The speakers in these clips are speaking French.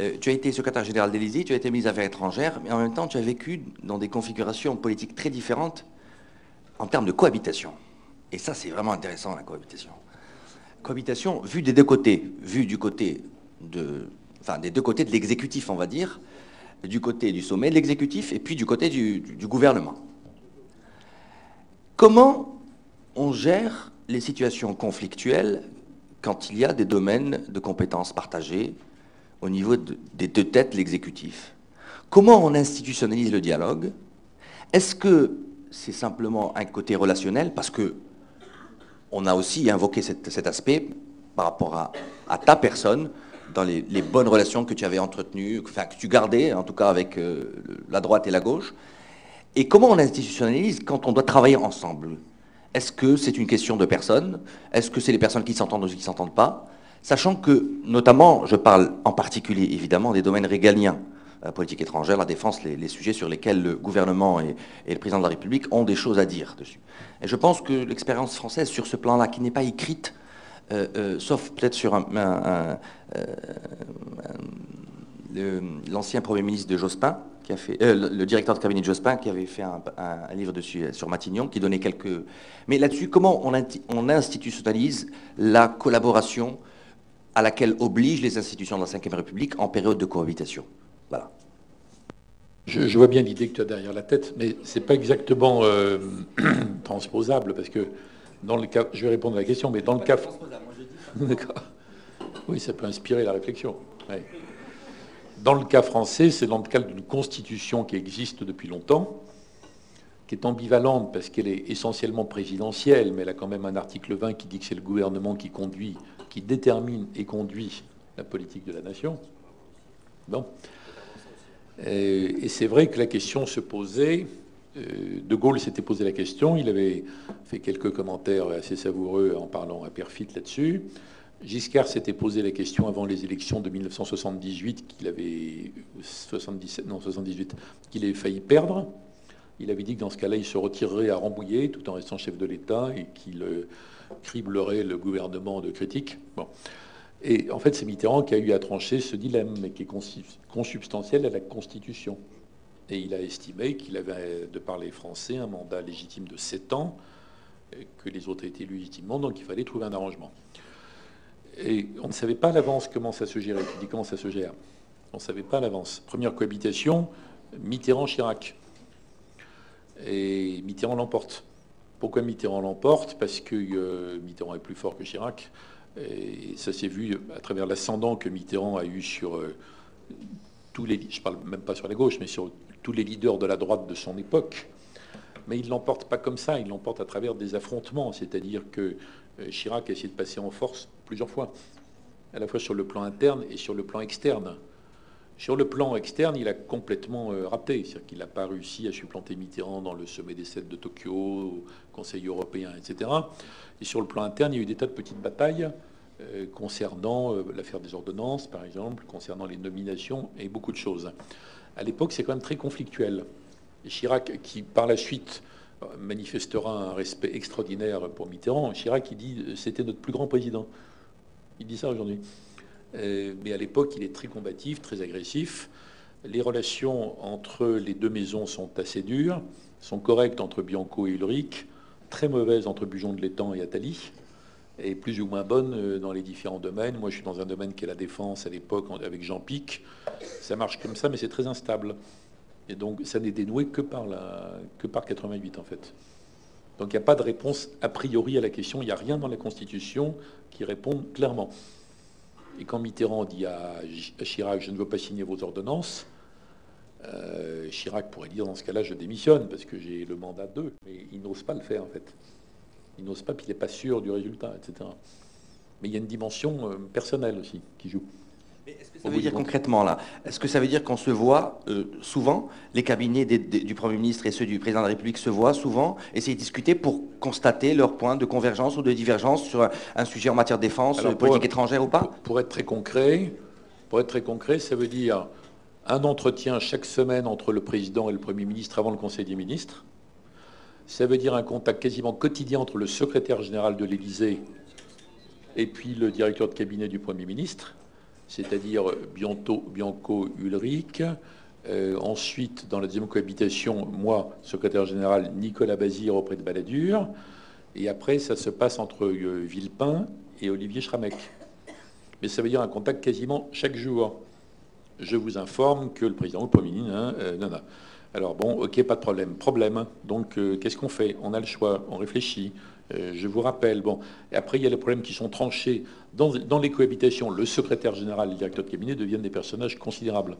euh, tu as été secrétaire général d'Élysée, tu as été ministre des Affaires étrangères, mais en même temps, tu as vécu dans des configurations politiques très différentes en termes de cohabitation. Et ça, c'est vraiment intéressant, la cohabitation. Cohabitation vue des deux côtés, vue du côté de, enfin, des deux côtés de l'exécutif, on va dire, du côté du sommet de l'exécutif et puis du côté du, du gouvernement. Comment on gère les situations conflictuelles quand il y a des domaines de compétences partagés au niveau des deux têtes, l'exécutif. Comment on institutionnalise le dialogue? Est-ce que c'est simplement un côté relationnel? Parce que on a aussi invoqué cet, aspect par rapport à, ta personne, dans les, bonnes relations que tu avais entretenues, que tu gardais, en tout cas avec euh, la droite et la gauche. Et comment on institutionnalise quand on doit travailler ensemble? Est-ce que c'est une question de personnes Est-ce que c'est les personnes qui s'entendent ou qui ne s'entendent pas? Sachant que, notamment, je parle en particulier évidemment des domaines régaliens, la politique étrangère, la défense, les, sujets sur lesquels le gouvernement et, le président de la République ont des choses à dire dessus. Et je pense que l'expérience française sur ce plan-là, qui n'est pas écrite, euh, euh, sauf peut-être sur euh, l'ancien Premier ministre de Jospin, qui a fait, le directeur de cabinet de Jospin, qui avait fait un, livre dessus sur Matignon, qui donnait quelques... Mais là-dessus, comment on, on institutionnalise la collaboration à laquelle obligent les institutions de la Ve République en période de cohabitation. Voilà. Je, vois bien l'idée que tu as derrière la tête, mais ce n'est pas exactement euh, transposable, parce que dans le cas, je vais répondre à la question, mais dans le cas... D'accord. Oui, ça peut inspirer la réflexion. Dans le cas français, c'est dans le cadre d'une constitution qui existe depuis longtemps, qui est ambivalente parce qu'elle est essentiellement présidentielle, mais elle a quand même un article 20 qui dit que c'est le gouvernement qui conduit détermine et conduit la politique de la nation. Bon. Et, c'est vrai que la question se posait. Euh, de Gaulle s'était posé la question. Il avait fait quelques commentaires assez savoureux en parlant à Perfit là-dessus. Giscard s'était posé la question avant les élections de 1978 qu'il avait 77 non 78 qu'il avait failli perdre. Il avait dit que dans ce cas-là, il se retirerait à Rambouillet tout en restant chef de l'État et qu'il euh, criblerait le gouvernement de critiques. Et en fait, c'est Mitterrand qui a eu à trancher ce dilemme, mais qui est consubstantiel à la Constitution. Et il a estimé qu'il avait, de parler français, un mandat légitime de 7 ans, que les autres étaient légitimement, donc il fallait trouver un arrangement. Et on ne savait pas à l'avance comment ça se gérait. Comment ça se gère? On ne savait pas à l'avance. Première cohabitation, Mitterrand-Chirac. Et Mitterrand l'emporte. Pourquoi Mitterrand l'emporte? Parce que euh, Mitterrand est plus fort que Chirac. Et ça s'est vu à travers l'ascendant que Mitterrand a eu sur euh, tous les... Gauche, mais sur tous les leaders de la droite de son époque. Mais il ne l'emporte pas comme ça, il l'emporte à travers des affrontements. C'est-à-dire que euh, Chirac a essayé de passer en force plusieurs fois, à la fois sur le plan interne et sur le plan externe. Sur le plan externe, il a complètement euh, raté. C'est-à-dire qu'il n'a pas réussi à supplanter Mitterrand dans le sommet des sept de Tokyo, Conseil européen, etc. Et sur le plan interne, il y a eu des tas de petites batailles euh, concernant euh, l'affaire des ordonnances, par exemple, concernant les nominations et beaucoup de choses. À l'époque, c'est quand même très conflictuel. Chirac, qui par la suite manifestera un respect extraordinaire pour Mitterrand, Chirac, il dit c'était notre plus grand président. Il dit ça aujourd'hui. Euh, mais à l'époque, il est très combatif, très agressif. Les relations entre les deux maisons sont assez dures, sont correctes entre Bianco et Ulrich, très mauvaises entre Bujon de l'Étang et Attali, et plus ou moins bonnes euh, dans les différents domaines. Moi, je suis dans un domaine qui est la défense à l'époque avec Jean Pic. Ça marche comme ça, mais c'est très instable. Et donc, ça n'est dénoué que par, que par 88, en fait. Donc, il n'y a pas de réponse a priori à la question. Il n'y a rien dans la Constitution qui réponde clairement. Et quand Mitterrand dit à Chirac, je ne veux pas signer vos ordonnances, euh, Chirac pourrait dire dans ce cas-là, je démissionne parce que j'ai le mandat d'eux. Mais il n'ose pas le faire en fait. Il n'ose pas, puis il n'est pas sûr du résultat, etc. Mais il y a une dimension euh, personnelle aussi qui joue. Est-ce que ça veut dire concrètement là Est-ce que ça veut dire qu'on se voit euh, souvent, les cabinets du Premier ministre et ceux du Président de la République se voient souvent, essayer de discuter pour constater leurs points de convergence ou de divergence sur un, sujet en matière de défense, politique étrangère ou pas pour, être très concret, pour être très concret, ça veut dire un entretien chaque semaine entre le Président et le Premier ministre avant le Conseil des ministres. Ça veut dire un contact quasiment quotidien entre le secrétaire général de l'Élysée et puis le directeur de cabinet du Premier ministre c'est-à-dire Bianco, Ulrich. Euh, ensuite, dans la deuxième cohabitation, moi, secrétaire général, Nicolas Bazir auprès de Balladur. Et après, ça se passe entre euh, Villepin et Olivier Schramek. Mais ça veut dire un contact quasiment chaque jour. Je vous informe que le président, le Premier ministre, hein, euh, non, non. Alors bon, ok, pas de problème. Problème. Donc, qu'est-ce qu'on fait? On a le choix, on réfléchit. Je vous rappelle. Bon, après, il y a les problèmes qui sont tranchés. Dans, les cohabitations, le secrétaire général et le directeur de cabinet deviennent des personnages considérables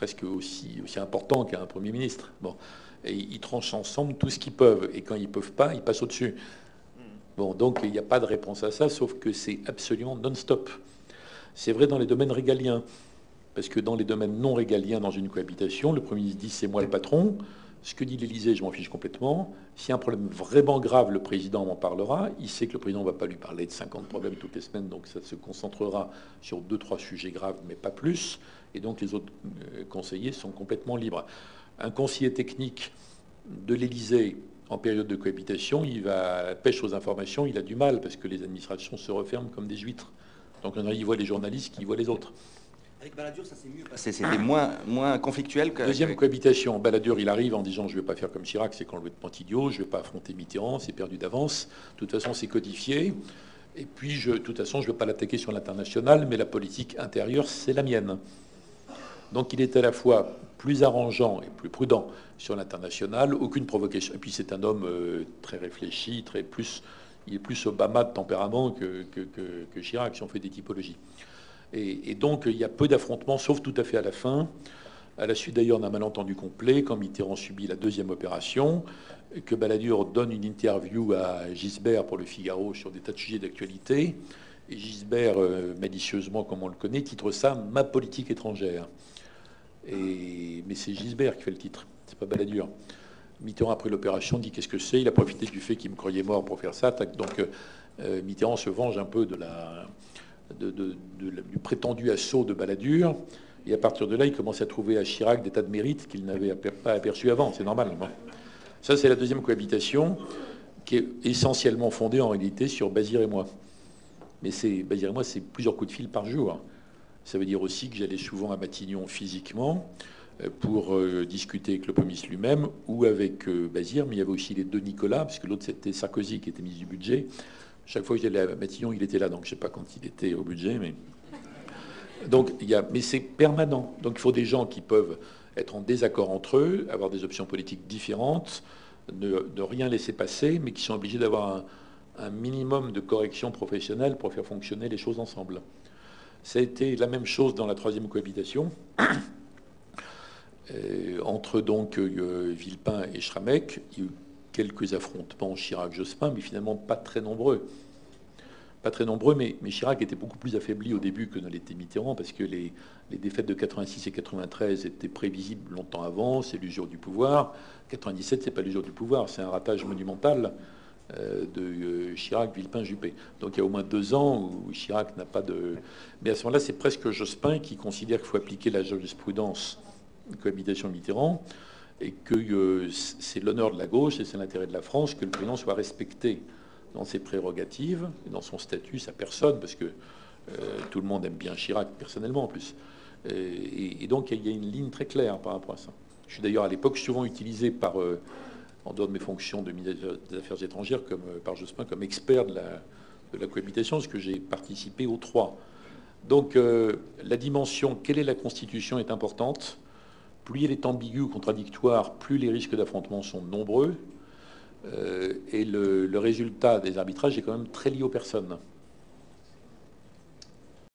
presque aussi, aussi important qu'un Premier ministre. Ils tranchent ensemble tout ce qu'ils peuvent. Et quand ils ne peuvent pas, ils passent au-dessus. Bon, donc il n'y a pas de réponse à ça, sauf que c'est absolument non-stop. C'est vrai dans les domaines régaliens. Parce que dans les domaines non régaliens, dans une cohabitation, le Premier ministre dit c'est moi le patron. Ce que dit l'Élysée, je m'en fiche complètement. S'il y a un problème vraiment grave, le président m'en parlera. Il sait que le président ne va pas lui parler de 50 problèmes toutes les semaines, donc ça se concentrera sur deux, trois sujets graves, mais pas plus et donc les autres euh, conseillers sont complètement libres. Un conseiller technique de l'Élysée en période de cohabitation, il va pêche aux informations, il a du mal parce que les administrations se referment comme des huîtres. Donc il voit les journalistes qui voient les autres. Avec Balladur, ça s'est mieux passé. C'était moins, moins conflictuel que. Deuxième cohabitation. Balladur, il arrive en disant Je ne vais pas faire comme Chirac, c'est quand le de idiot, je ne vais pas affronter Mitterrand, c'est perdu d'avance. De toute façon, c'est codifié. Et puis, je, de toute façon, je ne vais pas l'attaquer sur l'international, mais la politique intérieure, c'est la mienne. Donc il est à la fois plus arrangeant et plus prudent sur l'international, aucune provocation. Et puis c'est un homme euh, très réfléchi, très plus, il est plus Obama de tempérament que, que, Chirac, si on fait des typologies. Et, donc il y a peu d'affrontements, sauf tout à fait à la fin. À la suite d'ailleurs d'un malentendu complet, quand Mitterrand subit la deuxième opération, que Balladur donne une interview à Gisbert pour le Figaro sur des tas de sujets d'actualité. Et Gisbert, euh, malicieusement comme on le connaît, titre ça Ma politique étrangère mais c'est Gisbert qui fait le titre, c'est pas Balladur. Mitterrand, après l'opération, dit qu'est-ce que c'est? Il a profité du fait qu'il me croyait mort pour faire ça. Donc euh, euh, Mitterrand se venge un peu de la, du prétendu assaut de Balladur. Et à partir de là, il commence à trouver à Chirac des tas de mérites qu'il n'avait pas aperçus avant. C'est normal. Ça, c'est la deuxième cohabitation qui est essentiellement fondée en réalité sur Bazir et moi. Mais c'est Bazir et moi, c'est plusieurs coups de fil par jour. Ça veut dire aussi que j'allais souvent à Matignon physiquement euh, pour euh, discuter avec Premier lui-même ou avec euh, Bazir, mais il y avait aussi les deux Nicolas, puisque l'autre c'était Sarkozy qui était mis du budget. Chaque fois que j'allais à Matignon, il était là, donc je ne sais pas quand il était au budget, mais donc il y a, mais c'est permanent. Donc il faut des gens qui peuvent être en désaccord entre eux, avoir des options politiques différentes, ne, rien laisser passer, mais qui sont obligés d'avoir un minimum de correction professionnelle pour faire fonctionner les choses ensemble. Ça a été la même chose dans la troisième cohabitation, entre donc euh, Villepin et eu quelques affrontements Chirac-Jospin, mais finalement pas très nombreux. Pas très nombreux, mais, Chirac était beaucoup plus affaibli au début que ne l'était Mitterrand, parce que les, défaites de 86 et 93 étaient prévisibles longtemps avant, c'est l'usure du pouvoir. 97, c'est pas l'usure du pouvoir, c'est un ratage monumental. Euh, de euh, Chirac, Villepin, Juppé. Donc il y a au moins deux ans où Chirac n'a pas de... Mais à ce moment-là, c'est presque Jospin qui considère qu'il faut appliquer la jurisprudence cohabitation Mitterrand et que euh, c'est l'honneur de la gauche et c'est l'intérêt de la France que le président soit respecté dans ses prérogatives, dans son statut, sa personne, parce que tout le monde aime bien Chirac personnellement en plus. Et, donc il y a une ligne très claire par rapport à ça. Je suis d'ailleurs à l'époque souvent utilisé par en dehors de mes fonctions de ministre des Affaires étrangères, comme euh, par Jospin, comme expert de la, cohabitation, parce que j'ai participé aux trois. Donc euh, la dimension quelle est la Constitution est importante. Plus elle est ambiguë ou contradictoire, plus les risques d'affrontement sont nombreux. Euh, et le, résultat des arbitrages est quand même très lié aux personnes.